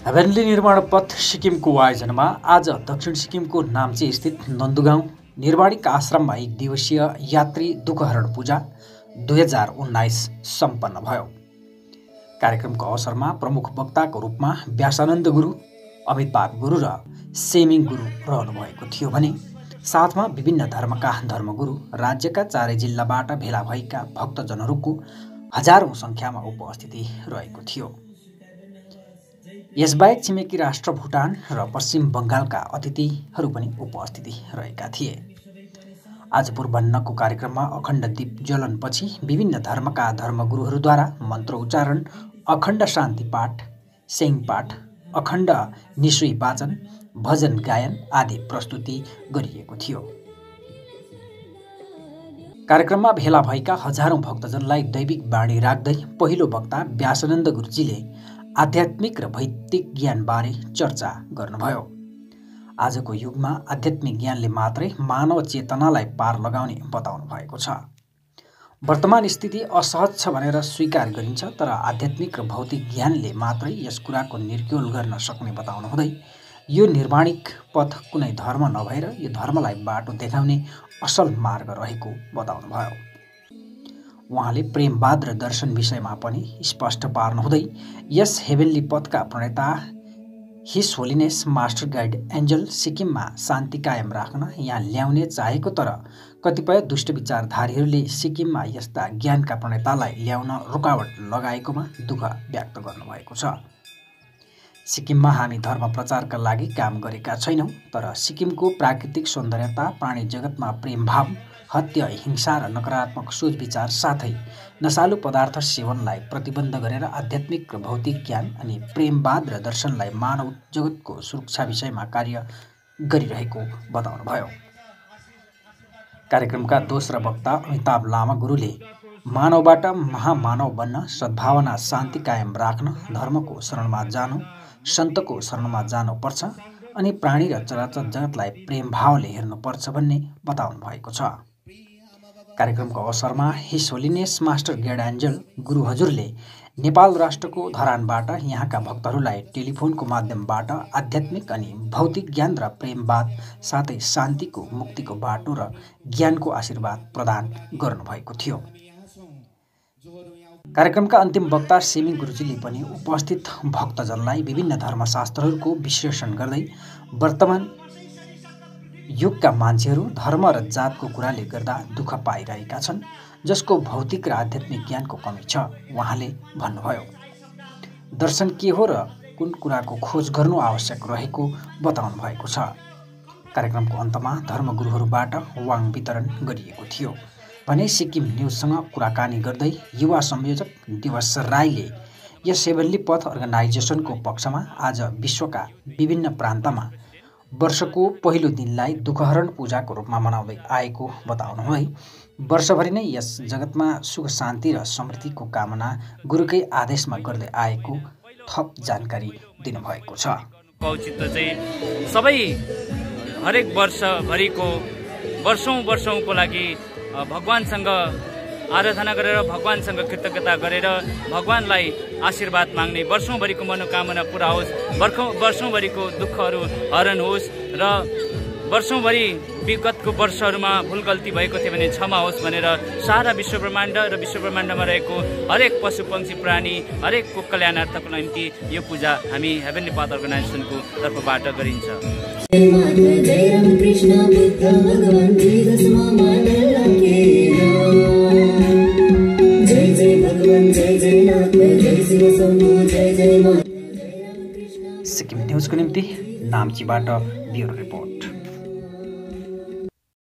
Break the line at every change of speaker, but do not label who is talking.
Heavenly निर्माण पथ सिक्किमको आयोजनामा आज दक्षिण सिक्किमको नाम्ची स्थित नन्दुगाउँ निर्माणिक आश्रममा एक दिवसीय यात्री दुःखहरण पूजा दुई हजार उन्नाइस सम्पन्न भयो। कार्यक्रमको अवसरमा प्रमुख वक्ताको रूपमा व्यासानन्द गुरु अमिताभ गुरु र सेमिङ गुरु रहनुभएको थियो भने साथमा विभिन्न धर्मका धर्मगुरु राज्यका चारै जिल्लाबाट भेला भएका भक्तजनहरूको हजारौँ सङ्ख्यामा उपस्थिति रहेको थियो। यसबाहेक छिमेकी राष्ट्र भुटान र पश्चिम बङ्गालका अतिथिहरू पनि उपस्थिति रहेका थिए। आज पूर्वान्नको कार्यक्रममा अखण्ड दीप ज्वलनपछि विभिन्न धर्मका धर्मगुरुहरूद्वारा मन्त्र उच्चारण अखण्ड शान्ति पाठ सेङ पाठ अखण्ड निश्चय वाचन भजन गायन आदि प्रस्तुति गरिएको थियो। कार्यक्रममा भेला भएका हजारौँ भक्तजनलाई दैविक बाणी राख्दै पहिलो वक्ता व्यासानन्द गुरुजीले आध्यात्मिक र भौतिक ज्ञानबारे चर्चा गर्नुभयो। आजको युगमा आध्यात्मिक ज्ञानले मात्रै मानव चेतनालाई पार लगाउने बताउनु भएको छ। वर्तमान स्थिति असहज छ भनेर स्वीकार गरिन्छ तर आध्यात्मिक र भौतिक ज्ञानले मात्रै यस कुराको निर्क्योल गर्न सक्ने बताउनु हुँदै यो निर्माणिक पथ कुनै धर्म नभएर यो धर्मलाई बाटो देखाउने असल मार्ग रहेको बताउनुभयो। उहाँले प्रेमवाद र दर्शन विषयमा पनि स्पष्ट पार्नुहुँदै यस हेभेन्ली पथका प्रणेता his holiness master guide angel सिक्किममा शान्ति कायम राख्न यहाँ ल्याउने चाहेको तर कतिपय दुष्ट विचारधारीहरूले सिक्किममा यस्ता ज्ञानका प्रणेतालाई ल्याउन रुकावट लगाएकोमा दुःख व्यक्त गर्नुभएको छ। सिक्किममा हामी धर्म प्रचारका लागि काम गरेका छैनौँ तर सिक्किमको प्राकृतिक सौन्दर्यता प्राणी जगतमा प्रेमभाव हत्या हिंसा र नकारात्मक सोच विचार साथै नसालु पदार्थ सेवनलाई प्रतिबन्ध गरेर आध्यात्मिक र भौतिक ज्ञान अनि प्रेमवाद र दर्शनलाई मानव जगतको सुरक्षा विषयमा कार्य गरिरहेको बताउनुभयो। कार्यक्रमका दोस्रो वक्ता अमिताभ लामा गुरुले मानवबाट महामानव बन्न सद्भावना शान्ति कायम राख्न धर्मको शरणमा जानु सन्तको शरणमा जानुपर्छ अनि प्राणी र चराचर जगतलाई प्रेम भावले हेर्नुपर्छ भन्ने बताउनु भएको छ। कार्यक्रमको अवसरमा हिस होलिनेस मास्टर गेड एन्जल गुरु हजुरले नेपाल राष्ट्रको धरानबाट यहाँका भक्तहरूलाई टेलिफोनको माध्यमबाट आध्यात्मिक अनि भौतिक ज्ञान र प्रेमवाद साथै शान्तिको मुक्तिको बाटो र ज्ञानको आशीर्वाद प्रदान गर्नुभएको थियो। कार्यक्रमका अन्तिम वक्ता सेमी गुरुजीले पनि उपस्थित भक्तजनलाई विभिन्न धर्मशास्त्रहरूको विश्लेषण गर्दै वर्तमान युगका मान्छेहरू धर्म र जातको कुराले गर्दा दुःख पाइरहेका छन् जसको भौतिक र आध्यात्मिक ज्ञानको कमी छ उहाँले भन्नुभयो। दर्शन के हो र कुन कुराको खोज गर्नु आवश्यक रहेको बताउनु भएको छ। कार्यक्रमको अन्तमा धर्मगुरुहरूबाट वाङ वितरण गरिएको थियो। भने सिक्किम न्युजसँग कुराकानी गर्दै युवा संयोजक दिवस राईले यस सेभेन्ली पथ अर्गनाइजेसनको पक्षमा आज विश्वका विभिन्न प्रान्तमा वर्षको पहिलो दिनलाई दुःखहरण पूजाको रूपमा मनाउँदै आएको बताउनु है वर्षभरि नै यस जगतमा सुख शान्ति र समृद्धिको कामना गुरुकै आदेशमा गर्दै आएको थप जानकारी दिनुभएको छ।
औचित्य चाहिँ सबै हरेक वर्षभरिको वर्षौँ वर्षौँको लागि भगवान्सँग आराधना गरेर भगवान्सँग कृतज्ञता गरेर भगवान्लाई आशीर्वाद माग्ने वर्षौँभरिको मनोकामना पुरा होस् वर्षौँ वर्षौँभरिको दुःखहरू हरण होस् र वर्षौँभरि विगतको वर्षहरूमा भुल गल्ती भएको थियो भने क्षमा होस् भनेर सारा विश्व ब्रह्माण्ड र विश्व ब्रह्माण्डमा रहेको हरेक पशु पक्षी प्राणी हरेकको कल्याणार्थको निम्ति यो पूजा हामी हेभेन्ली पाथ अर्गनाइजेसनको तर्फबाट गरिन्छ।
सिक्किम न्युजको निम्ति नाम्चीबाट ब्युरो रिपोर्ट।